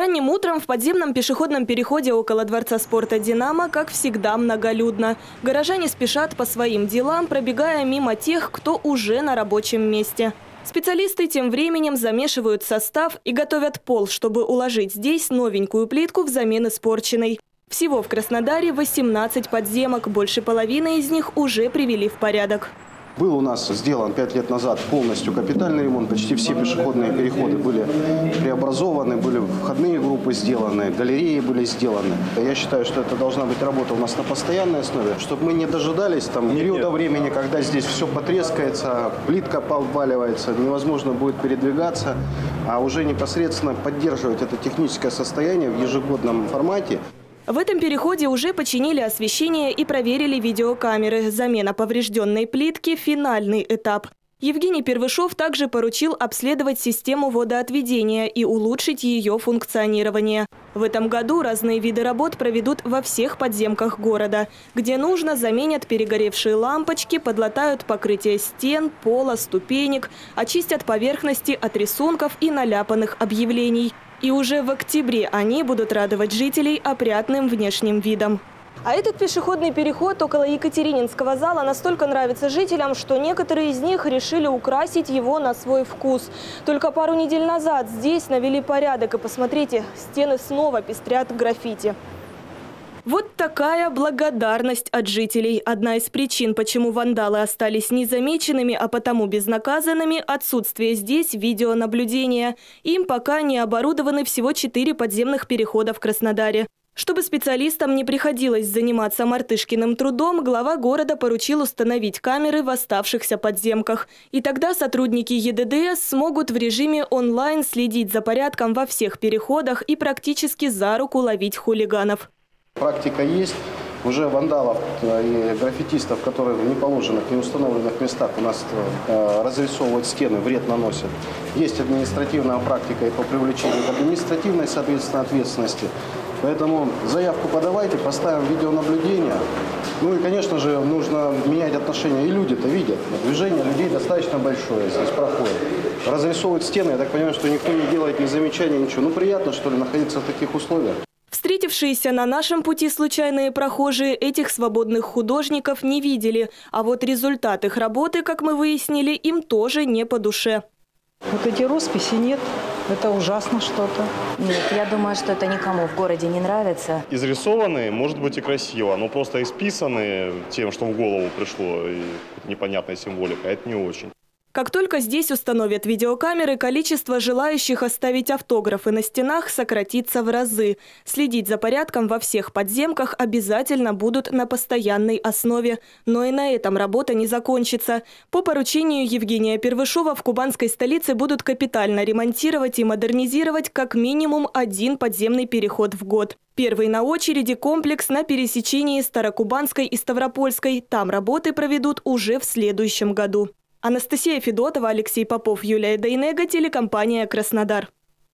Ранним утром в подземном пешеходном переходе около Дворца спорта «Динамо», как всегда, многолюдно. Горожане спешат по своим делам, пробегая мимо тех, кто уже на рабочем месте. Специалисты тем временем замешивают состав и готовят пол, чтобы уложить здесь новенькую плитку взамен испорченной. Всего в Краснодаре 18 подземок, больше половины из них уже привели в порядок. Был у нас сделан пять лет назад полностью капитальный ремонт. Почти все пешеходные переходы были преобразованы, были входные группы сделаны, галереи были сделаны. Я считаю, что это должна быть работа у нас на постоянной основе, чтобы мы не дожидались там периода времени, когда здесь все потрескается, плитка поваливается, невозможно будет передвигаться, а уже непосредственно поддерживать это техническое состояние в ежегодном формате. В этом переходе уже починили освещение и проверили видеокамеры. Замена поврежденной плитки – финальный этап. Евгений Первышов также поручил обследовать систему водоотведения и улучшить ее функционирование. В этом году разные виды работ проведут во всех подземках города. Где нужно, заменят перегоревшие лампочки, подлатают покрытие стен, пола, ступенек, очистят поверхности от рисунков и наляпанных объявлений. И уже в октябре они будут радовать жителей опрятным внешним видом. А этот пешеходный переход около Екатерининского зала настолько нравится жителям, что некоторые из них решили украсить его на свой вкус. Только пару недель назад здесь навели порядок. И посмотрите, стены снова пестрят граффити. Вот такая благодарность от жителей. Одна из причин, почему вандалы остались незамеченными, а потому безнаказанными – отсутствие здесь видеонаблюдения. Им пока не оборудованы всего четыре подземных перехода в Краснодаре. Чтобы специалистам не приходилось заниматься мартышкиным трудом, глава города поручил установить камеры в оставшихся подземках. И тогда сотрудники ЕДДС смогут в режиме онлайн следить за порядком во всех переходах и практически за руку ловить хулиганов. Практика есть. Уже вандалов э, и граффитистов, которые в неположенных, неустановленных местах у нас э, разрисовывают стены, вред наносят. Есть административная практика и по привлечению к административной, соответственно, ответственности. Поэтому заявку подавайте, поставим видеонаблюдение. Ну и, конечно же, нужно менять отношения. И люди-то видят. Движение людей достаточно большое здесь проходит. Разрисовывают стены. Я так понимаю, что никто не делает ни замечания, ничего. Ну, приятно, что ли, находиться в таких условиях. Встретившиеся на нашем пути случайные прохожие этих свободных художников не видели, а вот результат их работы, как мы выяснили, им тоже не по душе. Вот эти росписи нет, это ужасно что-то. Нет, я думаю, что это никому в городе не нравится. Изрисованные, может быть, и красиво, но просто исписанные тем, что в голову пришло, и непонятная символика, это не очень. Как только здесь установят видеокамеры, количество желающих оставить автографы на стенах сократится в разы. Следить за порядком во всех подземках обязательно будут на постоянной основе. Но и на этом работа не закончится. По поручению Евгения Первышова в кубанской столице будут капитально ремонтировать и модернизировать как минимум один подземный переход в год. Первый на очереди комплекс на пересечении Старокубанской и Ставропольской. Там работы проведут уже в следующем году. Анастасия Федотова, Алексей Попов, Юлия Дейнега, телекомпания «Краснодар».